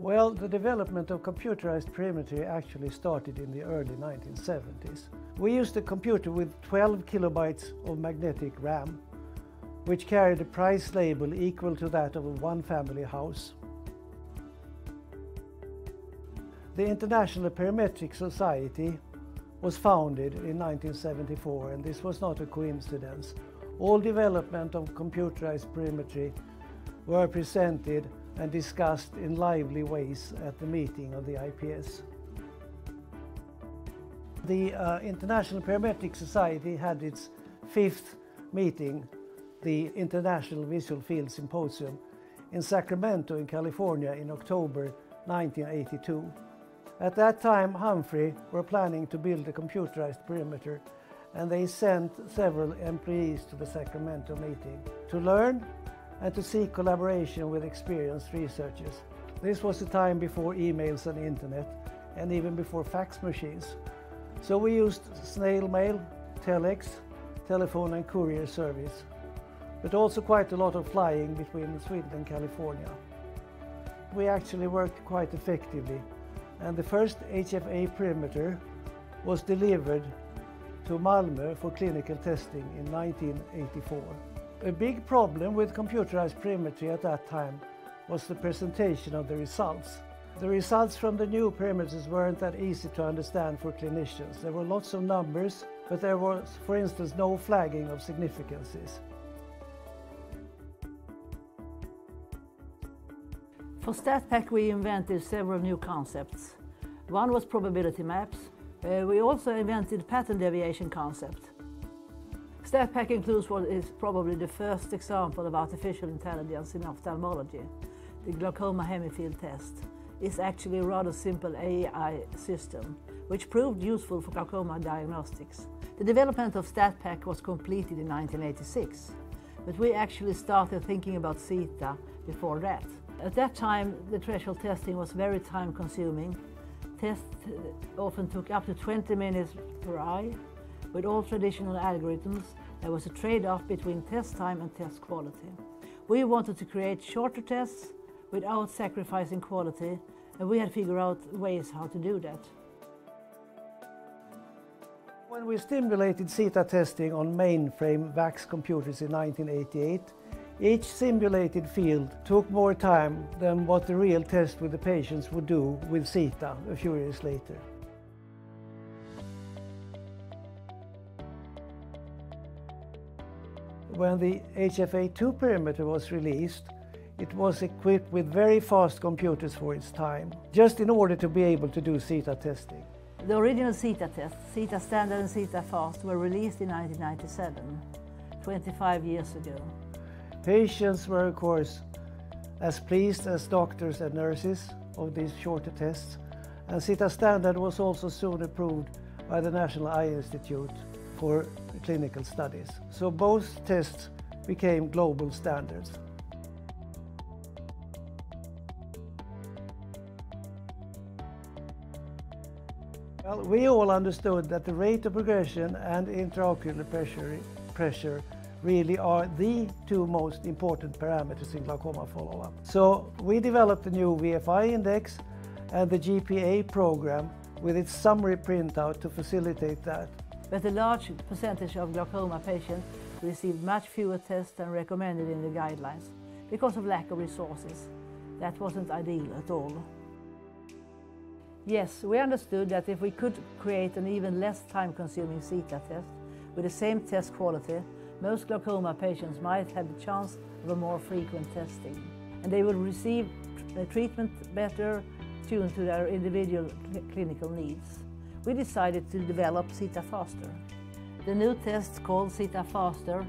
Well, the development of computerized perimetry actually started in the early 1970s. We used a computer with 12 kilobytes of magnetic RAM, which carried a price label equal to that of a one-family house. The International Perimetric Society was founded in 1974 and this was not a coincidence. All development of computerized perimetry were presented and discussed in lively ways at the meeting of the IPS. The uh, International Perimetric Society had its fifth meeting, the International Visual Field Symposium, in Sacramento in California in October 1982. At that time, Humphrey were planning to build a computerized perimeter and they sent several employees to the Sacramento meeting to learn and to seek collaboration with experienced researchers. This was the time before emails and internet and even before fax machines. So we used snail mail, telex, telephone and courier service, but also quite a lot of flying between Sweden and California. We actually worked quite effectively and the first HFA perimeter was delivered to Malmö for clinical testing in 1984. A big problem with computerized perimetry at that time was the presentation of the results. The results from the new perimeters weren't that easy to understand for clinicians. There were lots of numbers, but there was, for instance, no flagging of significances. For STATPAC we invented several new concepts. One was probability maps. Uh, we also invented pattern deviation concept. STATPAC includes what is probably the first example of artificial intelligence in ophthalmology, the glaucoma hemifield test. It's actually a rather simple AI system, which proved useful for glaucoma diagnostics. The development of STATPAC was completed in 1986, but we actually started thinking about SITA before that. At that time, the threshold testing was very time consuming. Tests uh, often took up to 20 minutes per eye. With all traditional algorithms, there was a trade-off between test time and test quality. We wanted to create shorter tests without sacrificing quality, and we had figured out ways how to do that. When we stimulated SITA testing on mainframe VAX computers in 1988, each simulated field took more time than what the real test with the patients would do with SITA a few years later. When the HFA2 perimeter was released, it was equipped with very fast computers for its time, just in order to be able to do SITA testing. The original SITA tests, SITA Standard and SITA Fast, were released in 1997, 25 years ago. Patients were, of course, as pleased as doctors and nurses of these shorter tests, and SITA Standard was also soon approved by the National Eye Institute for clinical studies. So both tests became global standards. Well, we all understood that the rate of progression and intraocular pressure, pressure really are the two most important parameters in glaucoma follow-up. So we developed a new VFI index and the GPA program with its summary printout to facilitate that. But a large percentage of glaucoma patients received much fewer tests than recommended in the guidelines because of lack of resources. That wasn't ideal at all. Yes, we understood that if we could create an even less time-consuming SITA test with the same test quality, most glaucoma patients might have the chance of a more frequent testing. And they will receive treatment better tuned to their individual cl clinical needs. We decided to develop SITA Faster. The new test called SITA Faster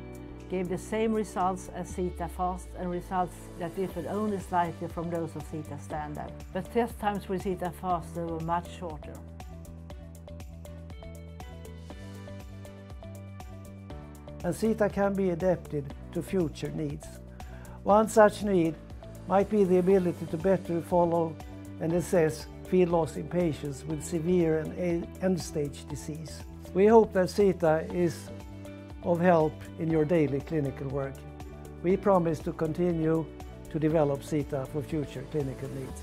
gave the same results as SITA Fast and results that differed only slightly from those of SITA Standard. But test times with SITA Faster were much shorter. and SITA can be adapted to future needs. One such need might be the ability to better follow and assess field loss in patients with severe and end-stage disease. We hope that SITA is of help in your daily clinical work. We promise to continue to develop SITA for future clinical needs.